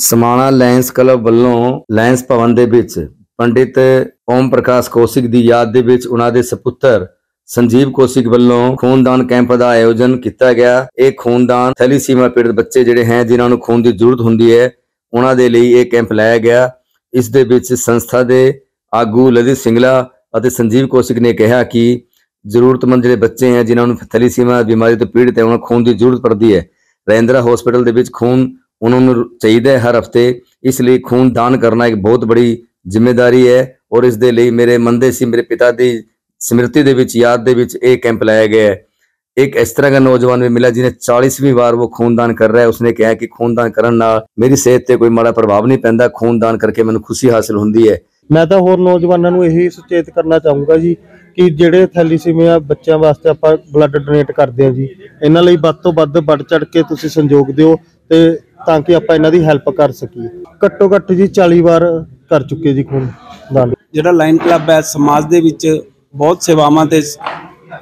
Samana Lions club ਵੱਲੋਂ Lions Bhawan ਦੇ ਵਿੱਚ ਪੰਡਿਤ ਓਮ ਪ੍ਰਕਾਸ਼ ਕੌਸ਼ਿਕ ਦੀ ਯਾਦ ਦੇ ਵਿੱਚ ਉਹਨਾਂ ਦੇ ਸੁਪੁੱਤਰ ਸੰਜੀਵ ਕੌਸ਼ਿਕ ਵੱਲੋਂ ਖੂਨਦਾਨ ਕੈਂਪ ਦਾ ਆਯੋਜਨ ਕੀਤਾ ਗਿਆ। ਇਹ ਖੂਨਦਾਨ ਥੈਲੀਸੀਮਾ ਪੀੜਤ ਬੱਚੇ ਜਿਹੜੇ ਹੈ, ਜਿਨ੍ਹਾਂ ਨੂੰ ਖੂਨ ਦੀ ਜ਼ਰੂਰਤ ਹੁੰਦੀ ਹੈ, ਉਹਨਾਂ ਦੇ ਲਈ ਇਹ ਕੈਂਪ ਲਾਇਆ ਗਿਆ। ਇਸ ਦੇ ਵਿੱਚ ਸੰਸਥਾ ਦੇ ਆਗੂ ਲਲਿਤ ਸਿੰਗਲਾ ਅਤੇ ਸੰਜੀਵ ਕੌਸ਼ਿਕ ਨੇ ਕਿਹਾ ਕਿ ਜ਼ਰੂਰਤਮੰਦ ਜਿਹੜੇ ਬੱਚੇ ਹੈ, ਜਿਨ੍ਹਾਂ ਨੂੰ ਥੈਲੀਸੀਮਾ ਬਿਮਾਰੀ ਤੋਂ ਪੀੜਤ ਹੈ, ਉਹਨਾਂ ਨੂੰ ਖੂਨ ਦੀ ਜ਼ਰੂਰਤ ਪੜਦੀ ਹੈ। ਰੈਂਦਰਾ ਹਸਪੀਟਲ ਦੇ ਵਿੱਚ ਖੂਨ ਉਹਨਾਂ ਨੂੰ ਚਾਹੀਦਾ ਹੈ ਹਰ ਹਫ਼ਤੇ, ਇਸ ਲਈ ਖੂਨ ਦਾਨ ਕਰਨਾ ਇੱਕ ਬਹੁਤ ਬੜੀ ਜ਼ਿੰਮੇਵਾਰੀ ਹੈ ਔਰ ਇਸ ਦੇ ਲਈ ਮੇਰੇ ਮੰਦੇ ਸੀ, ਮੇਰੇ ਪਿਤਾ ਦੀ ਸਮ੍ਰਿਤੀ ਦੇ ਵਿੱਚ, ਯਾਦ ਦੇ ਵਿੱਚ ਇਹ ਕੈਂਪ ਲਾਇਆ ਗਿਆ ਹੈ। ਇੱਕ ਇਸ ਤਰ੍ਹਾਂ ਦਾ ਨੌਜਵਾਨ ਵੀ ਮਿਲਾ ਜਿਹਨੇ 40ਵੀਂ ਵਾਰ ਉਹ ਖੂਨਦਾਨ ਕਰ ਰਿਹਾ ਹੈ। ਉਸਨੇ ਕਿਹਾ ਕਿ ਖੂਨਦਾਨ ਕਰਨ ਨਾਲ ਮੇਰੀ ਸਿਹਤ ਤੇ ਕੋਈ ਮਾੜਾ ਪ੍ਰਭਾਵ ਨਹੀਂ ਪੈਂਦਾ ਖੂਨਦਾਨ ਕਰਕੇ ਮੈਨੂੰ ਖੁਸ਼ੀ ਹਾਸਲ ਹੁੰਦੀ ਹੈ। ਮੈਂ ਤਾਂ ਹੋਰ ਨੌਜਵਾਨਾਂ ਨੂੰ ਇਹੀ ਸੁਚੇਤ ਕਰਨਾ ਚਾਹੂੰਗਾ ਜੀ ਕਿ ਜਿਹੜੇ ਥੈਲੀਸੀਮੀਆ ਬੱਚਿਆਂ ਵਾਸਤੇ ਆਪਾਂ ਬਲੱਡ ਡੋਨੇਟ ਕਰਦੇ ਹਾਂ ਜੀ, ਇਹਨਾਂ ਲਈ ਵੱਧ ਤੋਂ ਵੱਧ ਵੱਧ ਚੜ ਕੇ ਤੁਸੀਂ ਸੰਯੋਗ ਦਿਓ ਤੇ ਤਾਂ ਕਿ ਆਪਾਂ ਇਹਨਾਂ ਦੀ ਹੈਲਪ ਕਰ ਸਕੀਏ। ਘੱਟੋ ਘੱਟ ਜੀ 40 ਵਾਰ ਕਰ ਚੁੱਕੇ ਜੀ ਖੂਨ ਦਾਨ ਜਿਹੜਾ ਲਾਈਨ ਕਲੱਬ ਹੈ, ਸਮਾਜ ਦੇ ਵਿੱਚ ਬਹੁਤ ਸੇਵਾਵਾਂ ਤੇ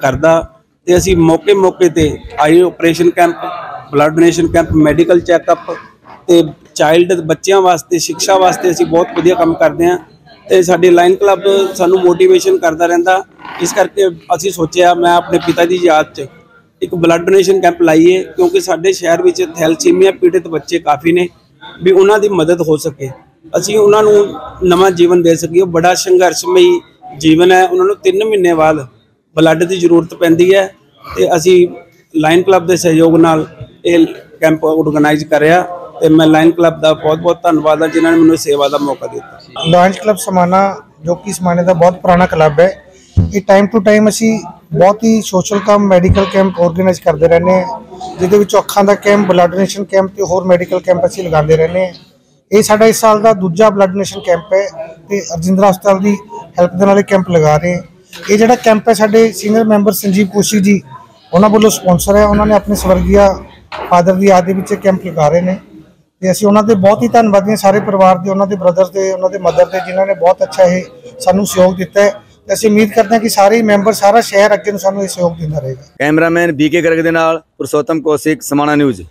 ਕਰਦਾ। ਤੇ ਅਸੀਂ ਮੌਕੇ ਮੌਕੇ ਤੇ eye operation camp blood donation camp medical checkup ਤੇ ਚਾਈਲਡ ਬੱਚਿਆਂ ਵਾਸਤੇ, ਸਿੱਖਿਆ ਵਾਸਤੇ ਅਸੀਂ ਬਹੁਤ ਵਧੀਆ ਕੰਮ ਕਰਦੇ ਹਾਂ। ਤੇ ਸਾਡੇ ਲਾਈਨ ਕਲੱਬ ਸਾਨੂੰ ਮੋਟੀਵੇਸ਼ਨ ਕਰਦਾ ਰਹਿੰਦਾ। ਇਸ ਕਰਕੇ ਅਸੀਂ ਸੋਚਿਆ, ਮੈਂ ਆਪਣੇ ਪਿਤਾ ਦੀ ਯਾਦ 'ਚ ਇੱਕ ਬਲੱਡ ਡੋਨੇਸ਼ਨ ਕੈਂਪ ਲਾਈਏ, ਕਿਉਂਕਿ ਸਾਡੇ ਸ਼ਹਿਰ ਵਿੱਚ ਥੈਲਸੀਮੀਆ ਪੀੜਿਤ ਬੱਚੇ ਕਾਫੀ ਨੇ, ਵੀ ਉਹਨਾਂ ਦੀ ਮਦਦ ਹੋ ਸਕੇ। ਅਸੀਂ ਉਹਨਾਂ ਨੂੰ ਨਵਾਂ ਜੀਵਨ ਦੇ ਸਕੀਏ। ਬੜਾ ਸੰਘਰਸ਼ਮਈ ਜੀਵਨ ਹੈ। ਉਹਨਾਂ ਨੂੰ 3 ਮਹੀਨੇ ਬਾਅਦ ਬਲੱਡ ਦੀ ਜ਼ਰੂਰਤ ਪੈਂਦੀ ਹੈ ਤੇ ਅਸੀਂ ਲਾਇਨ ਕਲੱਬ ਦੇ ਸਹਿਯੋਗ ਨਾਲ ਇਹ ਕੈਂਪ ਆਰਗੇਨਾਈਜ਼ ਕਰਿਆ ਤੇ ਮੈਂ ਲਾਇਨ ਕਲੱਬ ਦਾ ਬਹੁਤ ਬਹੁਤ ਧੰਨਵਾਦ ਹਾਂ, ਜਿਨ੍ਹਾਂ ਨੇ ਮੈਨੂੰ ਸੇਵਾ ਦਾ ਮੌਕਾ ਦਿੱਤਾ। ਲਾਇਨ ਕਲੱਬ ਸਮਾਨਾ ਜੋ ਕਿ ਸਮਾਨੇ ਦਾ ਬਹੁਤ ਪੁਰਾਣਾ ਕਲੱਬ ਹੈ, ਇਹ ਟਾਈਮ ਟੂ ਟਾਈਮ ਅਸੀਂ ਬਹੁਤ ਹੀ ਸੋਸ਼ਲ ਕੰਮ ਮੈਡੀਕਲ ਕੈਂਪ ਆਰਗੇਨਾਈਜ਼ ਕਰਦੇ ਰਹਿੰਦੇ ਹਾਂ। ਜਿਹਦੇ ਵਿੱਚ ਅੱਖਾਂ ਦਾ ਕੈਂਪ ਬਲੱਡ ਡੋਨੇਸ਼ਨ ਕੈਂਪ ਤੇ ਹੋਰ ਮੈਡੀਕਲ ਕੈਂਪ ਅਸੀਂ ਲਗਾਉਂਦੇ ਰਹਿੰਦੇ ਹਾਂ। ਇਹ ਸਾਡਾ ਇਸ ਸਾਲ ਦਾ ਦੂਜਾ ਬਲੱਡ ਡੋਨੇਸ਼ਨ ਕੈਂਪ ਹੈ ਤੇ ਅਰਜਿੰਦਰਾ ਹਸਪਤਾਲ ਦੀ ਹੈਲਪ ਦੇ ਨਾਲ ਇਹ ਕੈਂਪ ਲਗਾ ਰਹੇ ਹਾਂ। ਇਹ ਜਿਹੜਾ ਕੈਂਪ ਹੈ ਸਾਡੇ ਸੀਨੀਅਰ ਮੈਂਬਰ ਸੰਜੀਵ ਕੋਸ਼ੀ ਜੀ, ਉਹਨਾਂ ਵੱਲੋਂ ਸਪਾਂਸਰ ਹੈ। ਉਹਨਾਂ ਨੇ ਆਪਣੇ ਸਵਰਗੀਆ ਫਾਦਰ ਦੀ ਯਾਦ ਦੇ ਵਿੱਚ ਇਹ ਕੈਂਪ ਲਗਾ ਰਹੇ ਨੇ। ਤੇ ਅਸੀਂ ਉਹਨਾਂ ਦੇ ਬਹੁਤ ਹੀ ਧੰਨਵਾਦੀ ਹਾਂ। ਸਾਰੇ ਪਰਿਵਾਰ ਦੇ, ਉਹਨਾਂ ਦੇ ਬ੍ਰਦਰਸ ਦੇ, ਉਹਨਾਂ ਦੇ ਮਦਰ ਦੇ, ਜਿਨ੍ਹਾਂ ਨੇ ਬਹੁਤ ਅੱਛਾ ਇਹ ਸਾਨੂੰ ਸਹਿਯੋਗ ਦਿੱਤਾ ਹੈ। ਅਸੀਂ ਉਮੀਦ ਕਰਦੇ ਹਾਂ ਕਿ ਸਾਰੇ ਮੈਂਬਰ, ਸਾਰਾ ਸ਼ਹਿਰ ਅੱਗੇ ਨੂੰ ਸਾਨੂੰ ਇਹ ਸਹਿਯੋਗ ਦਿੰਦਾ ਰਹੇਗਾ। ਕੈਮਰਾਮੈਨ ਬੀਕੇ ਗਰਗ ਦੇ ਨਾਲ ਪੁਰਸ਼ੋਤਮ ਕੌਸ਼ਿਕ, ਸਮਾਣਾ ਨਿਊਜ਼।